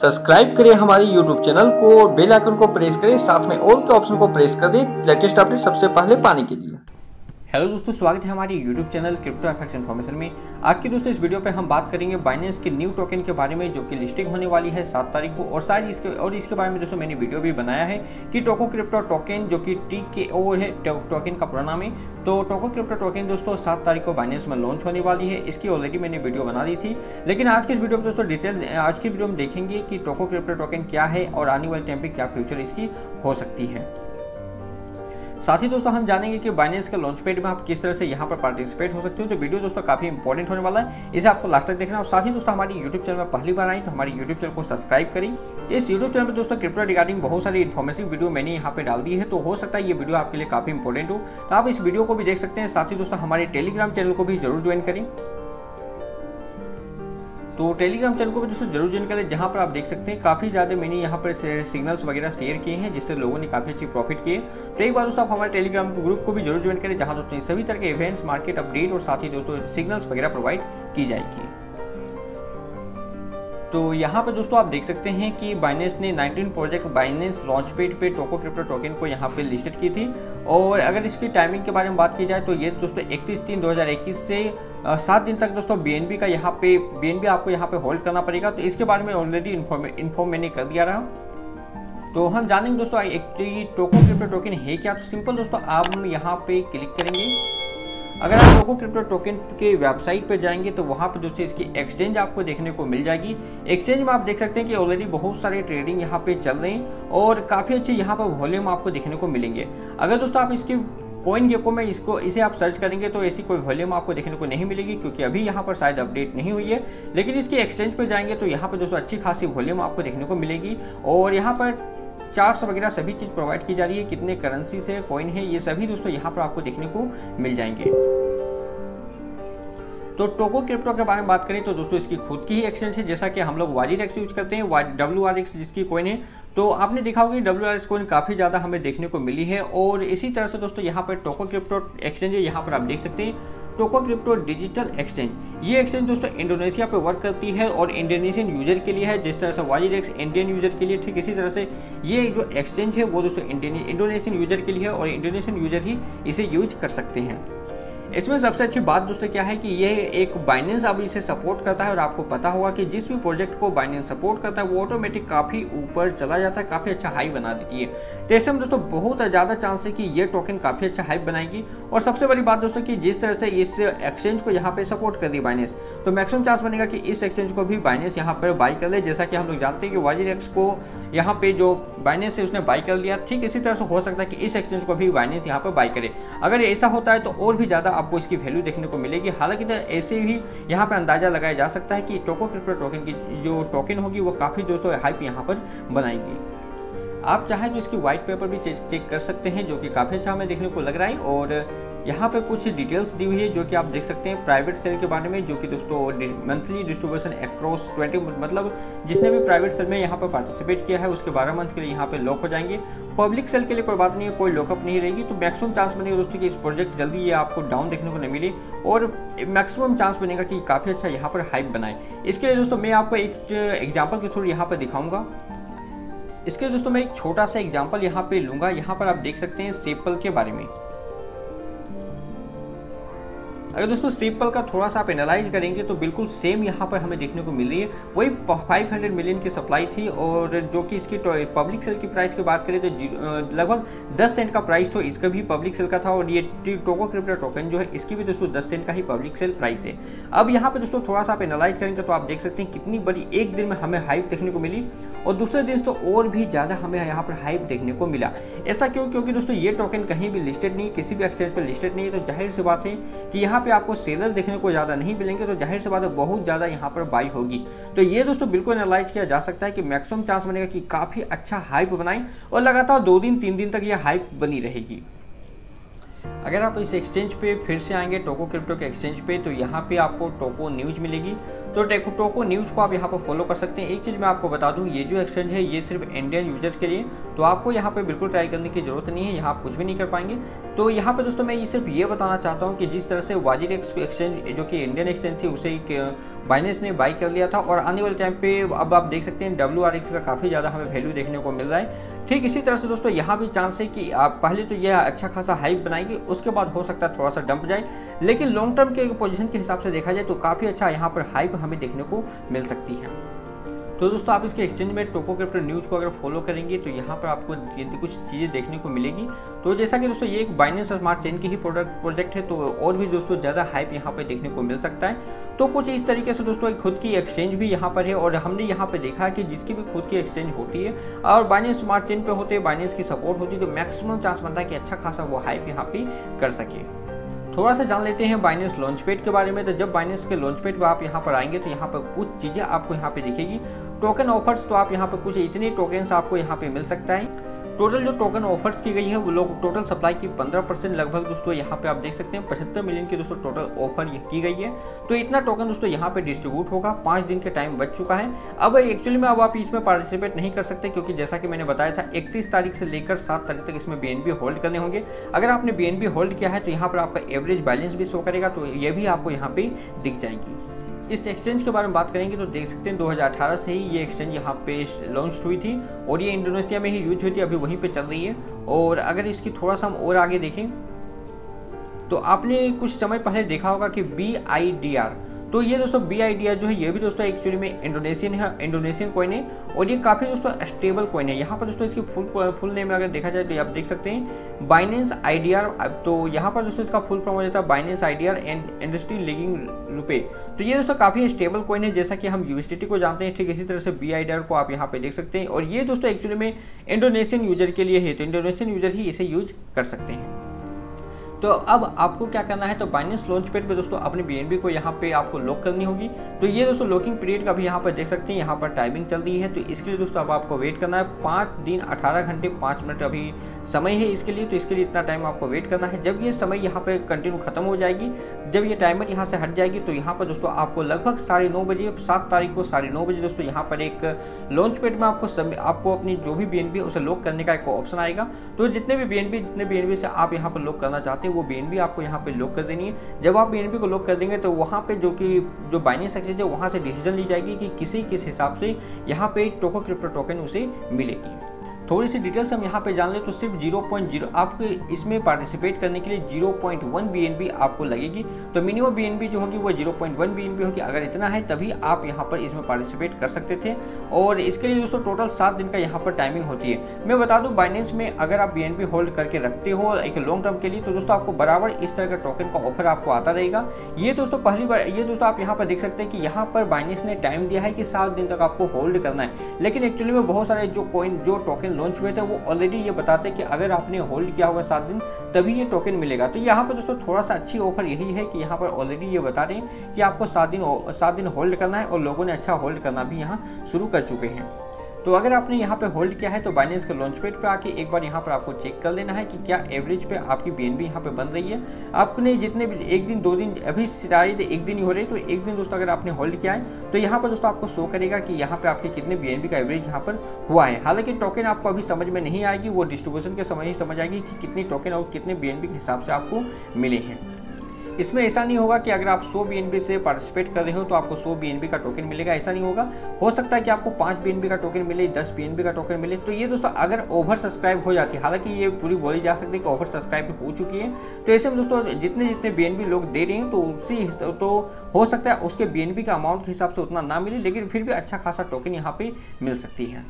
Subscribe करें हमारे YouTube channel को, बेल आइकन को प्रेस करें, साथ में ऑल के ऑप्शन को प्रेस कर दें, लेटेस्ट अपडेट सबसे पहले पाने के लिए। हेलो दोस्तों, स्वागत है हमारे YouTube channel crypto FX information में। आज की दोस्तों, इस वीडियो पे हम बात करेंगे बाइनेंस के न्यू टोकन के बारे में, जो कि लिस्टिंग होने वाली है सात तारीख को। और शायद इसके, और इसके बारे में दोस्तों, मैंने वीडियो भी बनाया है कि टोको क्रिप्टो टोकन जो कि टी के ओ है टोकन का पूरा नाम है। तो टोको क्रिप्टो टोकन दोस्तों, सात तारीख को बाइनेंस में लॉन्च होने वाली है। इसकी ऑलरेडी मैंने वीडियो बना दी थी। लेकिन आज की इस वीडियो में दोस्तों डिटेल आज की वीडियो में देखेंगे कि टोको क्रिप्टो टोकन क्या है और आने वाले टाइम पर क्या फ्यूचर इसकी हो सकती है। साथ ही दोस्तों, हम जानेंगे कि बाइनेंस के लॉन्च पेड में आप किस तरह से यहाँ पर पार्टिसिपेट हो सकते हो। तो वीडियो दोस्तों काफ़ी इंपॉर्टेंट होने वाला है। इसे आपको लास्ट तक देखना और साथ ही दोस्तों, हमारी यूट्यूब चैनल में पहली बार आई तो हमारी यूट्यूब चैनल को सब्सक्राइब करें। इस यूट्यूब चैनल पर दोस्तों क्रिप्टो रिगार्डिंग बहुत सारी इन्फॉर्मेटिव वीडियो मैंने यहाँ पे डाल दी है। तो हो सकता है ये वीडियो आपके लिए काफ़ी इंपॉर्टेंट हो। तो आप इस वीडियो को भी देख सकते हैं। साथ ही दोस्तों, हमारे टेलीग्राम चैनल को भी ज़रूर ज्वाइन करें। तो टेलीग्राम चैनल को भी दोस्तों ज़रूर ज्वाइन करें जहाँ पर आप देख सकते हैं काफ़ी ज़्यादा मैंने यहाँ पर सिग्नल्स वगैरह शेयर किए हैं, जिससे लोगों ने काफ़ी अच्छी प्रॉफिट किए। तो एक बार दोस्तों आप हमारे टेलीग्राम ग्रुप को भी ज़रूर ज्वाइन करें, जहाँ दोस्तों सभी तरह के इवेंट्स मार्केट अपडेट और साथ ही दोस्तों सिग्नल्स वगैरह प्रोवाइड की जाएगी। तो यहाँ पर दोस्तों आप देख सकते हैं कि बाइनेंस ने 19 प्रोजेक्ट बाइनेंस लॉन्च पेड पे टोको क्रिप्टो टोकन को यहाँ पे लिस्टेड की थी। और अगर इसकी टाइमिंग के बारे में बात की जाए तो ये दोस्तों 31 तीन 2021 से सात दिन तक दोस्तों BNB का यहाँ पे BNB आपको यहाँ पे होल्ड करना पड़ेगा। तो इसके बारे में ऑलरेडी इन्फॉर्म मैंने कर दिया रहा। तो हम जानेंगे दोस्तों टोको क्रिप्टो टोकन है क्या? तो सिंपल दोस्तों, आप यहाँ पे क्लिक करेंगे। अगर आप लोगों क्रिप्टो टोकन के वेबसाइट पर जाएँगे तो वहाँ पर दोस्तों इसकी एक्सचेंज आपको देखने को मिल जाएगी। एक्सचेंज में आप देख सकते हैं कि ऑलरेडी बहुत सारे ट्रेडिंग यहाँ पे चल रहे हैं और काफ़ी अच्छे यहाँ पर वॉल्यूम आपको देखने को मिलेंगे। अगर दोस्तों आप इसकी कोइन गेको में इसको, इसे आप सर्च करेंगे तो ऐसी कोई वॉल्यूम आपको देखने को नहीं मिलेगी, क्योंकि अभी यहाँ पर शायद अपडेट नहीं हुई है। लेकिन इसके एक्सचेंज पर जाएँगे तो यहाँ पर दोस्तों अच्छी खासी वॉल्यूम आपको देखने को मिलेगी। और यहाँ पर चार्ट्स वगैरह सभी चीज़ प्रोवाइड की जा रही है। कितने करेंसी से कॉइन है, ये सभी दोस्तों यहाँ पर आपको देखने को मिल जाएँगे। तो टोको क्रिप्टो के बारे में बात करें तो दोस्तों इसकी खुद की ही एक्सचेंज है। जैसा कि हम लोग वाजी एक्स यूज़ करते हैं डब्ल्यू आर एक्स जिसकी कॉइन है। तो आपने देखा होगा कि डब्ल्यू आर एक्स कॉइन काफ़ी ज़्यादा हमें देखने को मिली है। और इसी तरह से दोस्तों यहाँ पर टोको क्रिप्टो एक्सचेंज है। यहाँ पर आप देख सकते हैं टोको क्रिप्टो डिजिटल एक्सचेंज। ये एक्सचेंज दोस्तों इंडोनेशिया पे वर्क करती है और इंडोनेशियन यूज़र के लिए है, जिस तरह से वाई डेक्स इंडियन यूज़र के लिए, ठीक इसी तरह से ये जो एक्सचेंज है वो दोस्तों इंडोनेशियन यूज़र के लिए है और इंडोनेशियन यूज़र ही इसे यूज़ कर सकते हैं। इसमें सबसे अच्छी बात दोस्तों क्या है कि ये एक बाइनेंस अब इसे सपोर्ट करता है और आपको पता होगा कि जिस भी प्रोजेक्ट को बाइनेंस सपोर्ट करता है, वो ऑटोमेटिक काफ़ी ऊपर चला जाता है, काफ़ी अच्छा हाई बना देती है। तो ऐसे में दोस्तों बहुत ज़्यादा चांस है कि ये टोकन काफ़ी अच्छा हाइप बनाएगी। और सबसे बड़ी बात दोस्तों की जिस तरह से इस एक्सचेंज को यहाँ पे सपोर्ट कर दी बाइनेंस तो मैक्सिमम चांस बनेगा कि इस एक्सचेंज को भी बाइनेंस यहाँ पर बाई कर ले। जैसा कि हम लोग जानते हैं कि एक्स को यहाँ पे जो बाइनेंस है उसने बाई कर लिया, ठीक इसी तरह से हो सकता है कि इस एक्सचेंज को भी बाइनेंस यहाँ पर बाई करे। अगर ऐसा होता है तो और भी ज़्यादा आपको इसकी वैल्यू देखने को मिलेगी। हालाँकि तो ऐसे ही यहाँ पर अंदाज़ा लगाया जा सकता है कि टोको क्रिप्टो टोकन की जो टोकन होगी वो काफ़ी दोस्तों हाइप यहाँ पर बनाएगी। आप चाहें तो इसकी व्हाइट पेपर भी चेक कर सकते हैं, जो कि काफ़ी अच्छा हमें देखने को लग रहा है, और यहाँ पे कुछ डिटेल्स दी हुई है, जो कि आप देख सकते हैं प्राइवेट सेल के बारे में, जो कि दोस्तों मंथली डिस्ट्रीब्यूशन अक्रॉस 20 मतलब जिसने भी प्राइवेट सेल में यहाँ पर पार्टिसिपेट किया है, उसके 12 मंथ के लिए यहाँ पे लॉक हो जाएँगे। पब्लिक सेल के लिए कोई बात नहीं है, कोई लॉकअप नहीं रहेगी तो मैक्सिमम चांस बनेगा दोस्तों कि इस प्रोजेक्ट जल्दी ये आपको डाउन देखने को नहीं मिले, और मैक्सिमम चांस बनेगा कि काफ़ी अच्छा यहाँ पर हाइप बनाए। इसके लिए दोस्तों मैं आपको एक एग्ज़ाम्पल के थ्रू यहाँ पर दिखाऊँगा। इसके दोस्तों मैं एक छोटा सा एग्ज़ाम्पल यहाँ पे लूँगा। यहाँ पर आप देख सकते हैं सेपल के बारे में। अगर दोस्तों सिंपल का थोड़ा सा आप एनालाइज करेंगे तो बिल्कुल सेम यहाँ पर हमें देखने को मिल है। वही 500 मिलियन की सप्लाई थी और जो कि इसकी पब्लिक सेल की प्राइस की बात करें तो लगभग 10 सेंट का प्राइस तो इसका भी पब्लिक सेल का था और ये टोको क्रिप्टो टोकन जो है, इसकी भी दोस्तों दस सेंट का ही पब्लिक सेल प्राइस है। अब यहाँ पर दोस्तों थोड़ा सा आप एनालाइज करेंगे तो आप देख सकते हैं कितनी बड़ी एक दिन में हमें हाइप देखने को मिली और दूसरे दिन तो और भी ज़्यादा हमें यहाँ पर हाइप देखने को मिला। ऐसा क्यों? क्योंकि दोस्तों ये टोकन कहीं भी लिस्टेड नहीं, किसी भी एक्सचेंज पर लिस्टेड नहीं है तो ज़ाहिर सी बात है कि यहाँ पे आपको सेलर देखने को ज़्यादा नहीं मिलेंगे तो ज़ाहिर सी बात है बहुत ज़्यादा यहाँ पर बाई होगी। तो ये दोस्तों बिल्कुल एनालाइज किया जा सकता है कि मैक्सिमम चांस बनेगा कि काफ़ी अच्छा हाइप बनाए और लगातार दो दिन, तीन दिन तक ये हाइप बनी रहेगी। अगर आप इस एक्सचेंज पे फिर से आएँगे टोको क्रिप्टो के एक्सचेंज पे तो यहाँ पे आपको टोको न्यूज़ मिलेगी। तो टोको न्यूज़ को आप यहाँ पर फॉलो कर सकते हैं। एक चीज़ मैं आपको बता दूँ, ये जो एक्सचेंज है, ये सिर्फ़ इंडियन यूज़र्स के लिए। तो आपको यहाँ पर बिल्कुल ट्राई करने की ज़रूरत नहीं है, यहाँ आप कुछ भी नहीं कर पाएँगे। तो यहाँ पर दोस्तों मैं ये सिर्फ़ ये बताना चाहता हूँ कि जिस तरह से वाजिर एक्सचेंज जो कि इंडियन एक्सचेंज थी, उसे बाइनेंस ने बाई कर लिया था। और आने वाले टाइम पे अब आप देख सकते हैं डब्ल्यू का काफ़ी ज़्यादा हमें वैल्यू देखने को मिल रहा है। ठीक इसी तरह से दोस्तों, यहाँ भी चांस है कि आप पहले तो यह अच्छा खासा हाइप बनाएगी, उसके बाद हो सकता है थोड़ा सा डंप जाए। लेकिन लॉन्ग टर्म के पोजीशन के हिसाब से देखा जाए तो काफ़ी अच्छा यहाँ पर हाइप हमें देखने को मिल सकती है। तो दोस्तों, आप इसके एक्सचेंज में टोको क्रिप्टो न्यूज़ को अगर फॉलो करेंगे तो यहाँ पर आपको कुछ चीज़ें देखने को मिलेगी। तो जैसा कि दोस्तों, ये एक बाइनेंस स्मार्ट चेन की ही प्रोडक्ट प्रोजेक्ट है तो और भी दोस्तों, ज़्यादा हाइप यहाँ पर देखने को मिल सकता है। तो कुछ इस तरीके से दोस्तों खुद की एक्सचेंज भी यहाँ पर है, और हमने यहाँ पे देखा कि जिसकी भी खुद की एक्सचेंज होती है, और बाइनेंस स्मार्ट चेन पे होते हैं बाइनेंस की सपोर्ट होती है तो मैक्सिमम चांस बनता है कि अच्छा खासा वो हाइप यहाँ पे कर सके। थोड़ा सा जान लेते हैं बाइनेंस लॉन्च पेड के बारे में। तो जब बाइनेंस के लॉन्च पेड पर आप यहाँ पर आएँगे तो यहाँ पर कुछ चीज़ें आपको यहाँ पे दिखेगी। टोकन ऑफर्स तो आप यहाँ पे कुछ इतने टोकन्स आपको यहाँ पे मिल सकता है। टोटल जो टोकन ऑफर्स की गई है, वो लोग टोटल सप्लाई की 15 परसेंट लगभग दोस्तों यहाँ पे आप देख सकते हैं। पचहत्तर मिलियन की दोस्तों टोटल ऑफ़र की गई है। तो इतना टोकन दोस्तों यहाँ पे डिस्ट्रीब्यूट होगा। पाँच दिन के टाइम बच चुका है। अब एक्चुअली में अब आप इसमें पार्टिसिपेट नहीं कर सकते, क्योंकि जैसा कि मैंने बताया था, इकतीस तारीख से लेकर सात तारीख तक इसमें BNB होल्ड करने होंगे। अगर आपने BNB होल्ड किया है तो यहाँ पर आपका एवरेज बैलेंस भी शो करेगा तो ये भी आपको यहाँ पे दिख जाएगी। इस एक्सचेंज के बारे में बात करेंगे तो देख सकते हैं 2018 से ही ये एक्सचेंज यहाँ पे लॉन्च हुई थी और ये इंडोनेशिया में ही यूज़ हुई थी, अभी वहीं पे चल रही है। और अगर इसकी थोड़ा सा हम और आगे देखें तो आपने कुछ समय पहले देखा होगा कि आई आर तो ये दोस्तों बी आई जो है, ये भी दोस्तों एक्चुअली में इंडोनेशियन है इंडोनेशियन कॉइन है और ये काफ़ी दोस्तों स्टेबल कॉइन है। यहाँ पर दोस्तों इसकी फुल फुल नेम अगर देखा जाए तो आप देख सकते हैं बाइनेंस आईडीआर तो यहाँ पर दोस्तों इसका फुल फॉर्म हो जाता है बाइनेंस आईडीआर एंड इंडस्ट्री लिगिंग रुपए। तो ये दोस्तों काफ़ी स्टेबल कॉइन है, जैसा कि हम यूएसडीटी को जानते हैं। ठीक इसी तरह से BIDR को आप यहाँ पे देख सकते हैं। और ये दोस्तों एक्चुअली में इंडोनेशियन यूज़र के लिए है तो इंडोनेशियन यूज़र ही इसे यूज़ कर सकते हैं। तो अब आपको क्या करना है तो बाइनेंस लॉन्च पेड पे दोस्तों अपने बी को यहाँ पे आपको लॉक करनी होगी। तो ये दोस्तों लॉकिंग पीरियड का भी यहाँ पर देख सकते हैं, यहाँ पर टाइमिंग चल रही है। तो इसके लिए दोस्तों अब आपको वेट करना है। पाँच दिन, अठारह घंटे, पाँच मिनट अभी समय है इसके लिए तो इसके लिए इतना टाइम आपको वेट करना है। जब ये समय यहाँ पर कंटिन्यू खत्म हो जाएगी, जब ये टाइमर यहाँ से हट जाएगी तो यहाँ पर दोस्तों आपको लगभग साढ़े नौ बजे, सात तारीख को साढ़े नौ बजे दोस्तों यहाँ पर एक लॉन्च पेड में आपको समय आपको अपनी जो भी बी है, उसे लॉक करने का एक ऑप्शन आएगा। तो जितने भी बी जितने बी से आप यहाँ पर लॉक करना चाहते हैं, वो बी आपको यहाँ पे लॉक कर देनी है। जब आप बी को लॉक कर देंगे तो वहाँ पे जो कि, जो बाइनेंस एक्सचेंज है, वहाँ से डिसीज़न ली जाएगी कि किसी किस हिसाब से यहाँ पे टोको क्रिप्टो टोकन उसे मिलेगी। थोड़ी सी डिटेल्स हम यहाँ पे जान लें तो सिर्फ़ 0.0 आपको इसमें पार्टिसिपेट करने के लिए 0.1 बीएनबी आपको लगेगी। तो मिनिमम बीएनबी जो होगी वो 0.1 बीएनबी होगी। अगर इतना है, तभी आप यहाँ पर इसमें पार्टिसिपेट कर सकते थे। और इसके लिए दोस्तों टोटल सात दिन का यहाँ पर टाइमिंग होती है। मैं बता दूँ बाइनेंस में अगर आप बी होल्ड करके रखते हो एक लॉन्ग टर्म के लिए तो दोस्तों, आपको बराबर इस तरह का टोकन का ऑफ़र आपको आता रहेगा। ये दोस्तों, पहली बार, ये दोस्तों, आप यहाँ पर देख सकते हैं कि यहाँ पर बाइनेंस ने टाइम दिया है कि सात दिन तक आपको होल्ड करना है। लेकिन एक्चुअली में बहुत सारे जो कॉइन जो टोकन लॉन्च हुए थे, वो ऑलरेडी ये बताते कि अगर आपने होल्ड किया हुआ सात दिन, तभी ये टोकन मिलेगा। तो यहाँ पर दोस्तों थोड़ा सा अच्छी ऑफ़र यही है कि यहाँ पर ऑलरेडी ये बता रहे हैं कि आपको सात दिन सात दिन होल्ड करना है और लोगों ने अच्छा होल्ड करना भी यहाँ शुरू कर चुके हैं। तो अगर आपने यहाँ पे होल्ड किया है तो बाइनेंस के लॉन्च पेड पे आके एक बार यहाँ पर आपको चेक कर लेना है कि क्या एवरेज पे आपकी बी एन बी यहाँ पे बन रही है। आपने जितने भी, एक दिन, दो दिन, अभी शायद एक दिन ही हो रही है तो एक दिन दोस्तों अगर आपने होल्ड किया है तो यहाँ पर दोस्तों आपको शो करेगा कि यहाँ पे आपके कितने बी का एवरेज यहाँ पर हुआ है। हालाँकि टोकन आपको अभी समझ में नहीं आएगी, वो डिस्ट्रीब्यूशन के समय ही समझ आएगी कि कितनी टोकन और कितने बी के हिसाब से आपको मिले हैं। इसमें ऐसा नहीं होगा कि अगर आप 100 BNB से पार्टिसिपेट कर रहे हो तो आपको 100 BNB का टोकन मिलेगा, ऐसा नहीं होगा। हो सकता है कि आपको पाँच बी का टोकन मिले, दस बी का टोकन मिले। तो ये दोस्तों, अगर ओवर सब्सक्राइब हो जाती है, हालाँकि ये पूरी बोली जा सकती है कि ओवर सब्सक्राइब हो चुकी है। तो ऐसे में दोस्तों, जितने जितने बी लोग दे रहे हैं तो उसी तो हो सकता है उसके BNB का अमाउंट के हिसाब से उतना ना मिले, लेकिन फिर भी अच्छा खासा टोकन यहाँ पे मिल सकती है।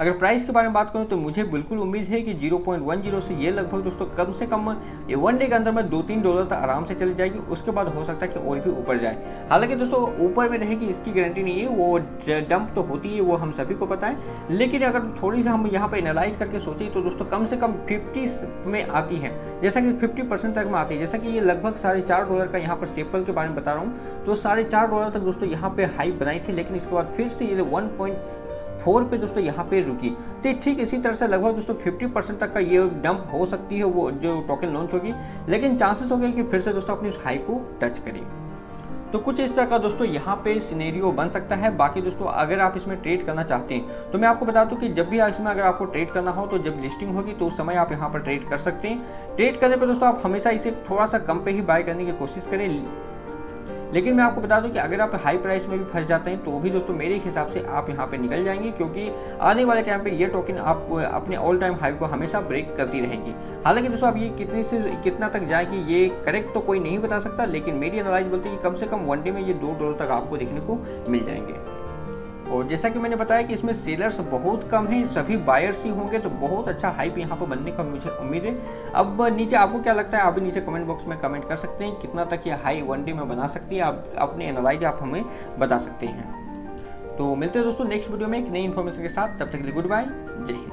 अगर प्राइस के बारे में बात करूँ तो मुझे बिल्कुल उम्मीद है कि 0.10 से ये लगभग दोस्तों कम से कम ये वन डे के अंदर में दो तीन डॉलर तक आराम से चली जाएगी। उसके बाद हो सकता है कि और भी ऊपर जाए। हालाँकि दोस्तों ऊपर में रहेगी इसकी गारंटी नहीं है, वो डंप तो होती है वो हम सभी को पता है। लेकिन अगर थोड़ी सी हम यहाँ पर एनालाइज करके सोचें तो दोस्तों कम से कम फिफ्टी में आती है। जैसा कि फिफ्टी तक में आती है। जैसा कि ये लगभग साढ़े चार डॉलर का यहाँ पर स्टेपल के बारे में बता रहा हूँ। तो साढ़े चार डॉलर तक दोस्तों यहाँ पे हाई बनाई थी, लेकिन इसके बाद फिर से ये वन पॉइंट फोर पे दोस्तों यहाँ पे रुकी। तो ठीक इसी तरह से लगभग दोस्तों 50 परसेंट तक का ये डंप हो सकती है वो जो टोकन लॉन्च होगी। लेकिन चांसेस हो गए कि फिर से दोस्तों अपनी उस हाई को टच करें। तो कुछ इस तरह का दोस्तों यहाँ पे सिनेरियो बन सकता है। बाकी दोस्तों अगर आप इसमें ट्रेड करना चाहते हैं तो मैं आपको बता दूँ कि जब भी इसमें अगर आपको ट्रेड करना हो तो जब लिस्टिंग होगी तो उस समय आप यहाँ पर ट्रेड कर सकते हैं। ट्रेड करने पर दोस्तों आप हमेशा इसे थोड़ा सा कम पे ही बाय करने की कोशिश करें। लेकिन मैं आपको बता दूँ कि अगर आप हाई प्राइस में भी फंस जाते हैं तो भी दोस्तों मेरे हिसाब से आप यहाँ पे निकल जाएँगे, क्योंकि आने वाले टाइम पे ये टोकन आपको अपने ऑल टाइम हाई को हमेशा ब्रेक करती रहेगी। हालाँकि दोस्तों आप ये कितने से, कितना तक जाएगी ये करेक्ट तो कोई नहीं बता सकता, लेकिन मेरी एनालाइज बोलती है कि कम से कम वन डे में ये दो डॉलर तक आपको देखने को मिल जाएँगे। और जैसा कि मैंने बताया कि इसमें सेलर्स बहुत कम हैं, सभी बायर्स ही होंगे तो बहुत अच्छा हाइप यहाँ पर बनने का मुझे उम्मीद है। अब नीचे आपको क्या लगता है? आप भी नीचे कमेंट बॉक्स में कमेंट कर सकते हैं, कितना तक ये हाई वन डे में बना सकती है, आप अपने एनालाइज आप हमें बता सकते हैं। तो मिलते हैं दोस्तों नेक्स्ट वीडियो में एक नई इन्फॉर्मेशन के साथ, तब तक के लिए गुड बाय जय हिंद।